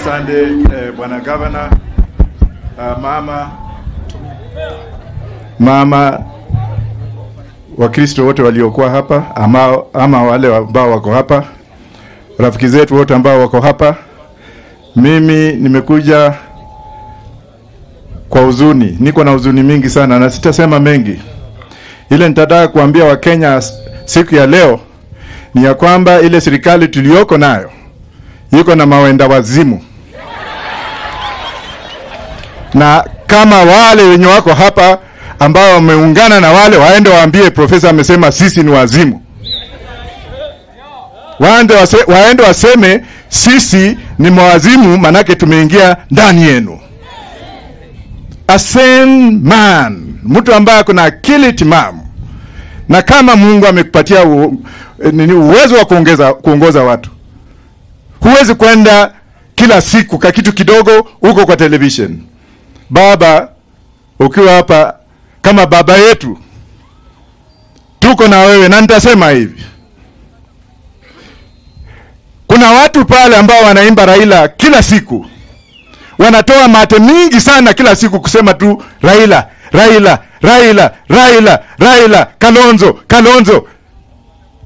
Asante eh, bwana gavana. Uh, mama mama Wakristo wote waliokuwa hapa ama, ama wale ambao wako hapa, rafiki zetu wote ambao wako hapa, mimi nimekuja kwa huzuni, niko na huzuni mingi sana na sitasema mengi. Ile nitataka kuambia Wakenya siku ya leo ni ya kwamba ile serikali tuliyoko nayo iko na mawenda wazimu, na kama wale wenye wako hapa ambao wameungana na wale waende waambie profesa amesema sisi ni wazimu, waende, wase, waende waseme sisi ni mawazimu, manake tumeingia ndani yenu. A sane man, mtu ambaye ako na akili timamu, na kama Mungu amekupatia nini uwezo wa kuongeza kuongoza watu, huwezi kwenda kila siku ka kitu kidogo huko kwa television. Baba, ukiwa hapa kama baba yetu, tuko na wewe, na nitasema hivi, kuna watu pale ambao wanaimba Raila kila siku, wanatoa mate mingi sana kila siku kusema tu Raila, Raila, Raila, Raila, Raila, Kalonzo, Kalonzo.